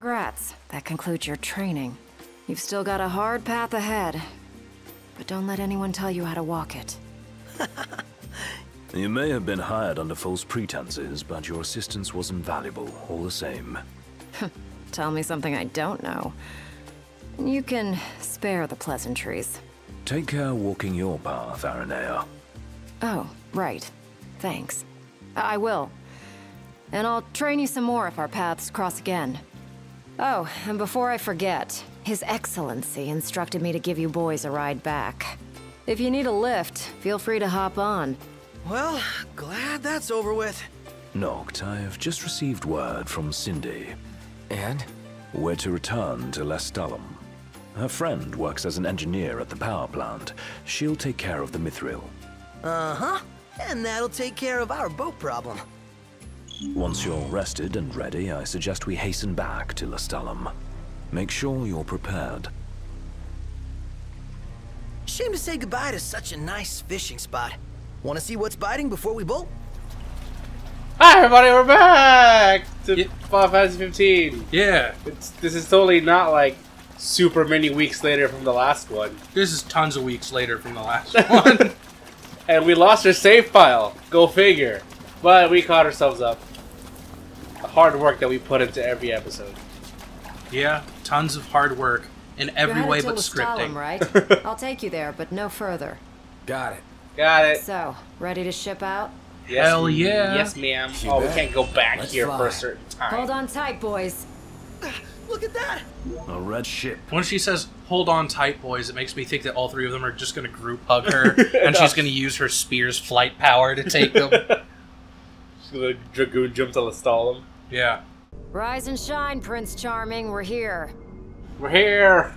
Congrats. That concludes your training. You've still got a hard path ahead. But don't let anyone tell you how to walk it. You may have been hired under false pretenses, but your assistance was invaluable, all the same. Tell me something I don't know. You can spare the pleasantries. Take care walking your path, Aranea. Oh, right. Thanks. I will. And I'll train you some more if our paths cross again. Oh, and before I forget, His Excellency instructed me to give you boys a ride back. If you need a lift, feel free to hop on. Well, glad that's over with. Noct, I have just received word from Cindy. And? We're to return to Lestallum. Her friend works as an engineer at the power plant. She'll take care of the Mithril. Uh-huh. And that'll take care of our boat problem. Once you're rested and ready, I suggest we hasten back to Lestallum. Make sure you're prepared. Shame to say goodbye to such a nice fishing spot. Want to see what's biting before we bolt? Hi everybody, we're back to Yeah. Final Fantasy 15. Yeah, It's, this is totally not like super many weeks later from the last one. this is tons of weeks later from the last one. And we lost our save file. Go figure. But we caught ourselves up. The hard work that we put into every episode. yeah, tons of hard work in every way but to Lestallum, scripting. right? I'll take you there, but no further. Got it. Got it. So, ready to ship out? Yes, Hell yeah. Yes, ma'am. You Oh, we can't go back Let's here for a certain time. Hold on tight, boys. Look at that! A red ship. When she says "hold on tight, boys," it makes me think that all three of them are just going to group hug her, and she's going to use her spear's flight power to take them. The Dragoon jumped on the Stalin. Yeah. Rise and shine, Prince Charming. We're here. We're here.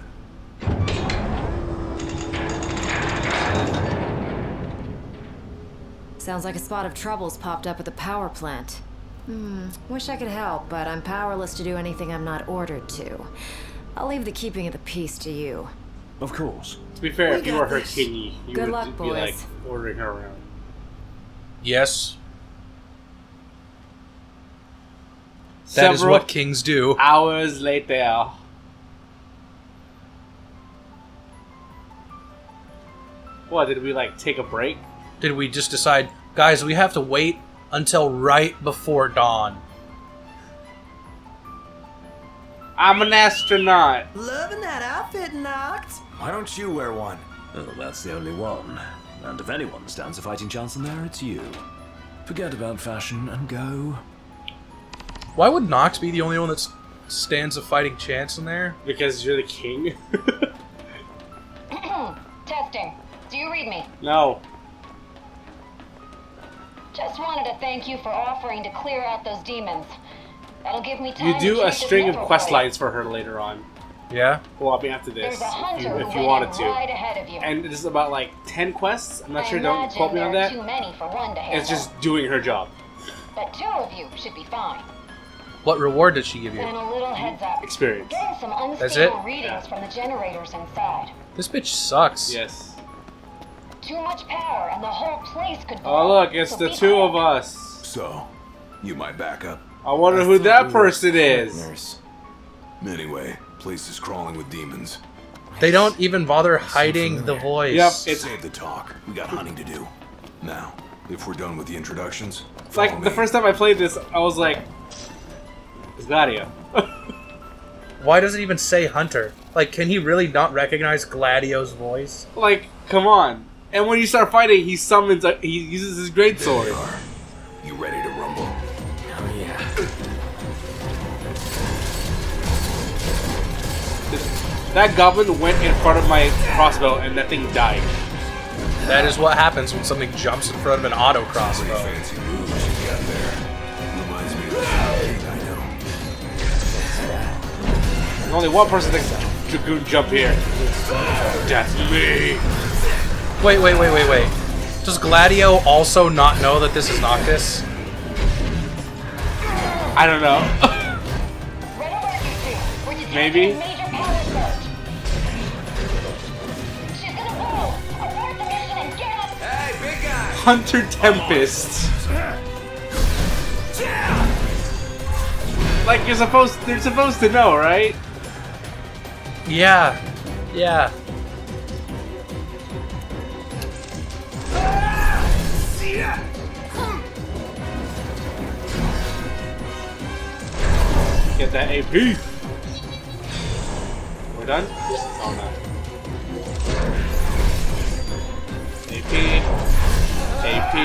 Sounds like a spot of trouble's popped up at the power plant. Hmm, wish I could help, but I'm powerless to do anything I'm not ordered to. I'll leave the keeping of the peace to you. Of course. To be fair, We if you got were her this. kingy, you Good would luck, be like ordering her around. Yes. That is what kings do. hours later. What, did we like take a break? Did we just decide, guys, we have to wait until right before dawn? I'm an astronaut. Loving that outfit, Noct. Why don't you wear one? Oh, that's the only one. And if anyone stands a fighting chance in there, it's you. Forget about fashion and go. Why would Noct be the only one that stands a fighting chance in there? Because you're the king? Testing. Do you read me? no. Just wanted to thank you for offering to clear out those demons. That'll give me time You to do a string of quest for lines for her later on. Yeah. Well, I mean after this, if you, if you wanted to. right ahead of you. And this is about like 10 quests. I'm not I sure, don't quote me on that. too many for one to. It's just doing her job. But two of you should be fine. What reward did she give And you? a little heads up. Experience. Getting some That's it? unstable readings from the generators inside. This bitch sucks. Yes. Too much power and the whole place could Oh, look, it's So the be two of us. So, you might back up. I wonder I who that person is. partners. Anyway, place is crawling with demons. They don't even bother hiding the voice. Yep, it's Save the talk. We got hunting to do. Now, if we're done with the introductions, It's like the first time I played this, I was like, "It's Gladio." Why does it even say Hunter? Like, can he really not recognize Gladio's voice? like, come on. And when you start fighting, he summons. A, he uses his great There you sword. are. You ready to rumble? Oh, yeah. That goblin went in front of my crossbow, and that thing died. That is what happens when something jumps in front of an auto Pretty crossbow. There's only one person that dragoon jump here. That's me. Wait, wait, wait, wait, wait. Does Gladio also not know that this is Noctis? I don't know. Red alert, you two. We're detecting Maybe. a major power surge. She's gonna blow. Abort the mission and get us. Hunter Tempest. Like you're supposed, they're supposed to know, right? Yeah. Yeah. Get that AP. We're done? Oh no. AP. AP.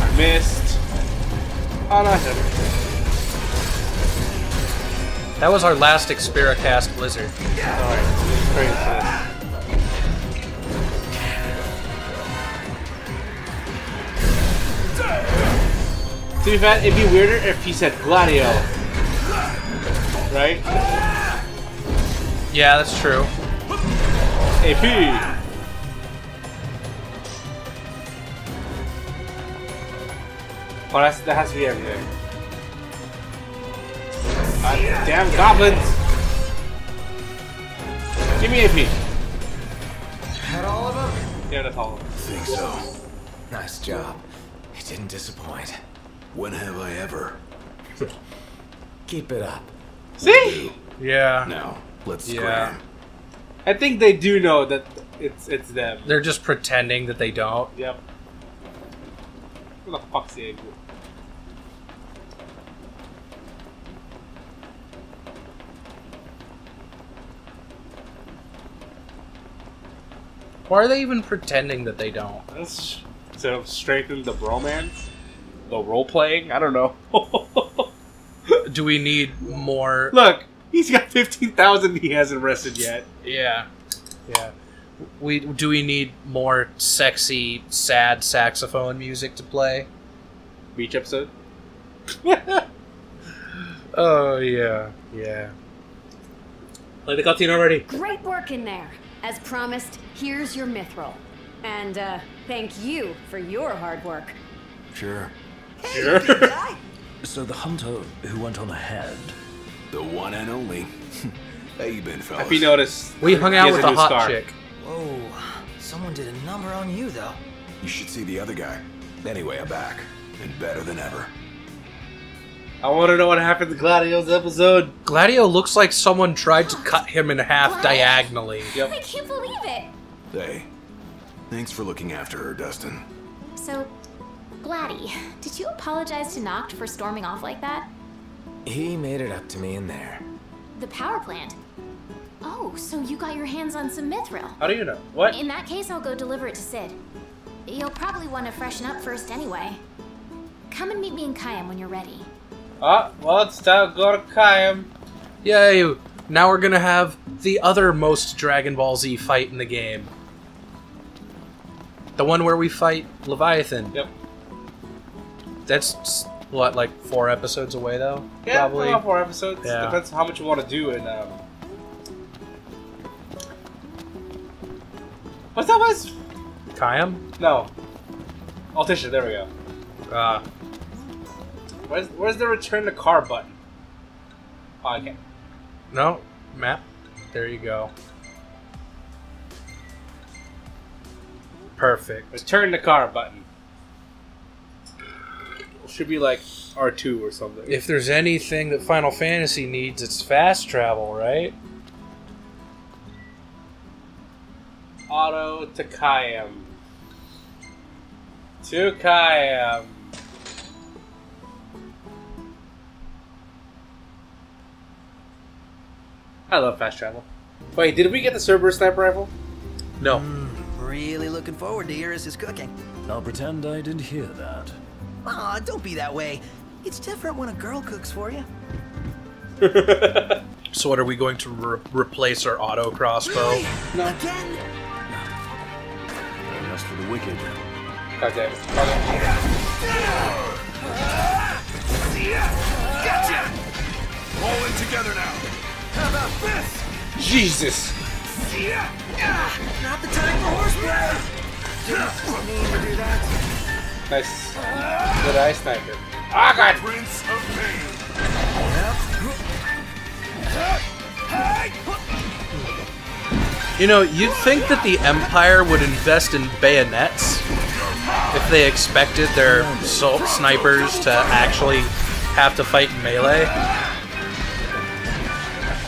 I missed. Oh no. That was our last Expericast Blizzard. Alright, this is crazy. To be fair, it'd be weirder if he said Gladio. Right? Yeah, that's true. AP. Oh, that's, that has to be everything. God damn goblins! Give me AP. Had all of them? Yeah, that's all of them. Think so. Nice job. It didn't disappoint. When have I ever? Keep it up. See? Yeah. Now, let's Yeah. scram. I think they do know that it's it's them. They're just pretending that they don't. Yep. Where the fuck's the egg? Why are they even pretending that they don't? That's to strengthen the bromance, the role playing. I don't know. Do we need more? Look, he's got fifteen thousand. He hasn't rested yet. Yeah. Yeah. We do we need more sexy, sad saxophone music to play? Beach episode. Oh yeah, yeah. Play the cutscene already. Great work in there. As promised, here's your mithril. And, uh, thank you for your hard work. Sure. Sure. So the hunter who went on ahead. The one and only. How you been, fellas? if you notice, We hung out with a a hot scar. chick. Whoa. Someone did a number on you, though. You should see the other guy. Anyway, I'm back. And better than ever. I want to know what happened to Gladio's episode. Gladio looks like someone tried to cut him in half diagonally. Yep. I can't believe it! Hey. Thanks for looking after her, Dustin. So, Gladdy, did you apologize to Noct for storming off like that? He made it up to me in there. The power plant? Oh, so you got your hands on some mithril. How do you know? What? In that case, I'll go deliver it to Cid. You'll probably want to freshen up first anyway. Come and meet me in Caem when you're ready. Ah, well, it's time to go to Caem. Yay! Now we're gonna have the other most Dragon Ball Z fight in the game. The one where we fight Leviathan. Yep. That's what, like four episodes away though? Yeah, Probably. about four episodes. Yeah. Depends how much you want to do in. Um... What's that was? Caem? No. Altissia, there we go. Uh, Where's, where's the return to car button? Oh, okay. no, map. There you go. Perfect. Return the car button. Should be like R2 or something. If there's anything that Final Fantasy needs, it's fast travel, right? Auto to Caem. To Caem. I love fast travel. Wait, did we get the Cerberus sniper rifle? No. Hmm. Really looking forward to Iris' cooking. I'll pretend I didn't hear that. Aw, don't be that way. It's different when a girl cooks for you. So what are we going to re- replace our auto crossbow? Really? Again? That's for the wicked. God damn it. Okay. All in together now. How about this? Jesus! Not the time for horseplay! Didn't mean to do that. Nice. Good eye sniper. Ah, God! Prince of Pain. You know, you'd think that the Empire would invest in bayonets. if they expected their so- snipers to actually have to fight in melee.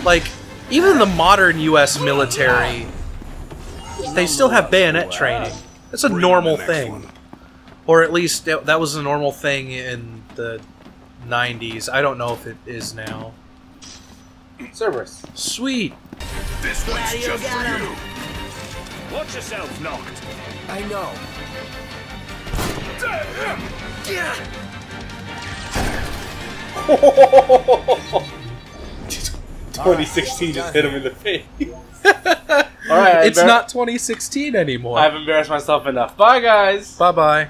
Like, even the modern U.S. military, they still have bayonet training. It's a normal thing. Or at least that that was a normal thing in the 90s. I don't know if it is now. Cerberus. Sweet. This one's just got for him. you. Watch yourself, Noct. I know. Yeah. 2016 just hit him in the face. Alright, It's not 2016 anymore. I've embarrassed myself enough. Bye, guys. Bye bye.